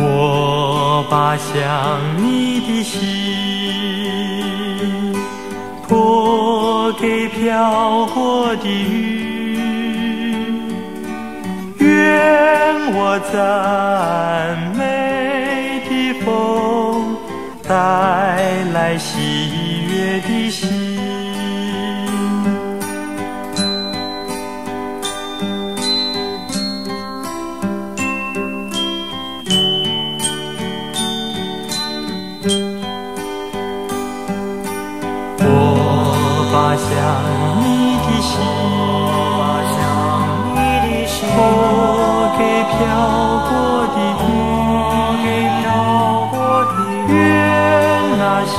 我把想你的心托给飘过的雨，愿我赞美的风带来喜悦的心。想你的心，把想你的心。托给飘过的托给飘过的云，愿那心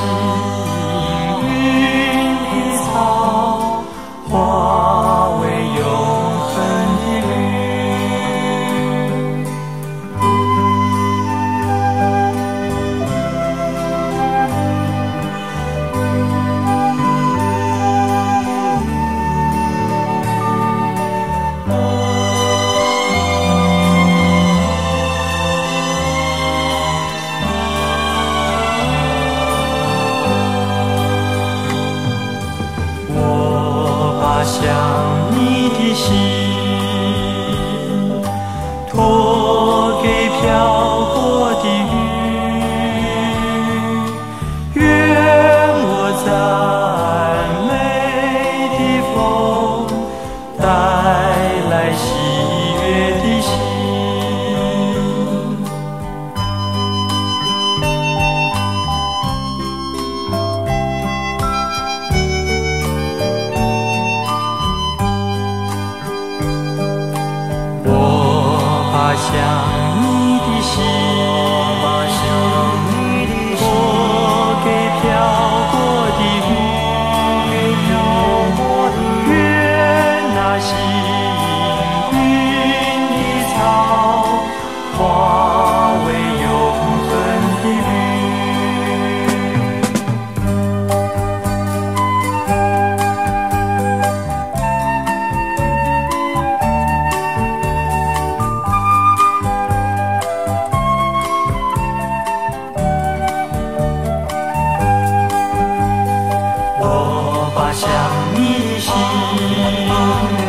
心。把想你心。